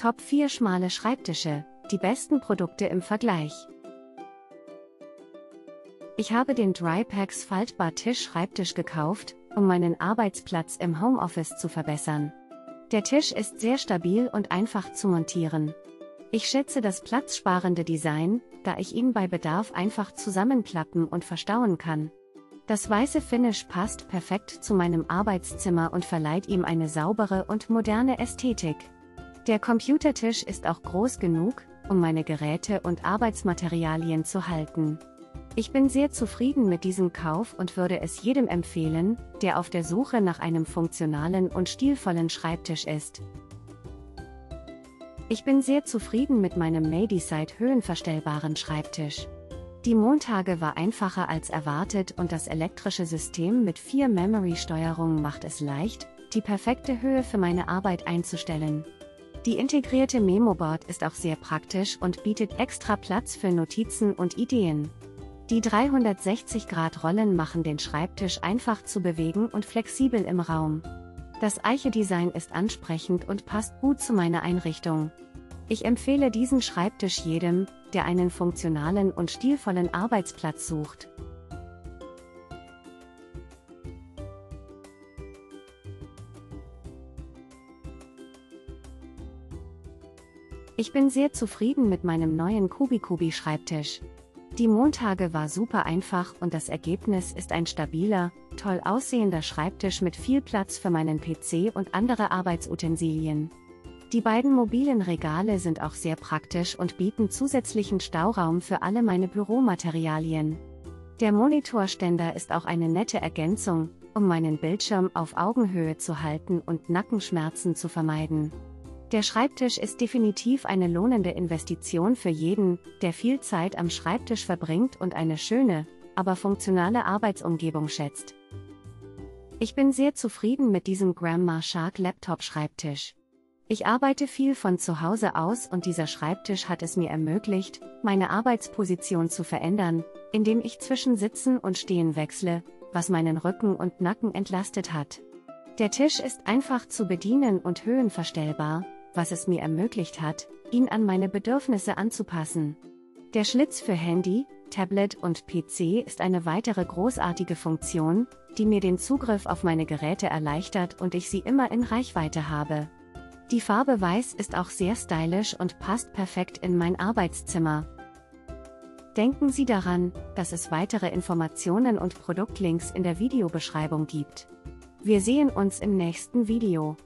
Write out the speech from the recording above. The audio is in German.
Top 4 schmale Schreibtische, die besten Produkte im Vergleich. Ich habe den Drypacks Faltbar Tisch Schreibtisch gekauft, um meinen Arbeitsplatz im Homeoffice zu verbessern. Der Tisch ist sehr stabil und einfach zu montieren. Ich schätze das platzsparende Design, da ich ihn bei Bedarf einfach zusammenklappen und verstauen kann. Das weiße Finish passt perfekt zu meinem Arbeitszimmer und verleiht ihm eine saubere und moderne Ästhetik. Der Computertisch ist auch groß genug, um meine Geräte und Arbeitsmaterialien zu halten. Ich bin sehr zufrieden mit diesem Kauf und würde es jedem empfehlen, der auf der Suche nach einem funktionalen und stilvollen Schreibtisch ist. Ich bin sehr zufrieden mit meinem Madyside höhenverstellbaren Schreibtisch. Die Montage war einfacher als erwartet und das elektrische System mit 4 Memory-Steuerung macht es leicht, die perfekte Höhe für meine Arbeit einzustellen. Die integrierte Memoboard ist auch sehr praktisch und bietet extra Platz für Notizen und Ideen. Die 360-Grad-Rollen machen den Schreibtisch einfach zu bewegen und flexibel im Raum. Das Eiche-Design ist ansprechend und passt gut zu meiner Einrichtung. Ich empfehle diesen Schreibtisch jedem, der einen funktionalen und stilvollen Arbeitsplatz sucht. Ich bin sehr zufrieden mit meinem neuen Kubikubi Schreibtisch. Die Montage war super einfach und das Ergebnis ist ein stabiler, toll aussehender Schreibtisch mit viel Platz für meinen PC und andere Arbeitsutensilien. Die beiden mobilen Regale sind auch sehr praktisch und bieten zusätzlichen Stauraum für alle meine Büromaterialien. Der Monitorständer ist auch eine nette Ergänzung, um meinen Bildschirm auf Augenhöhe zu halten und Nackenschmerzen zu vermeiden. Der Schreibtisch ist definitiv eine lohnende Investition für jeden, der viel Zeit am Schreibtisch verbringt und eine schöne, aber funktionale Arbeitsumgebung schätzt. Ich bin sehr zufrieden mit diesem Grandma Shark Laptop Schreibtisch. Ich arbeite viel von zu Hause aus und dieser Schreibtisch hat es mir ermöglicht, meine Arbeitsposition zu verändern, indem ich zwischen Sitzen und Stehen wechsle, was meinen Rücken und Nacken entlastet hat. Der Tisch ist einfach zu bedienen und höhenverstellbar, was es mir ermöglicht hat, ihn an meine Bedürfnisse anzupassen. Der Schlitz für Handy, Tablet und PC ist eine weitere großartige Funktion, die mir den Zugriff auf meine Geräte erleichtert und ich sie immer in Reichweite habe. Die Farbe Weiß ist auch sehr stylisch und passt perfekt in mein Arbeitszimmer. Denken Sie daran, dass es weitere Informationen und Produktlinks in der Videobeschreibung gibt. Wir sehen uns im nächsten Video.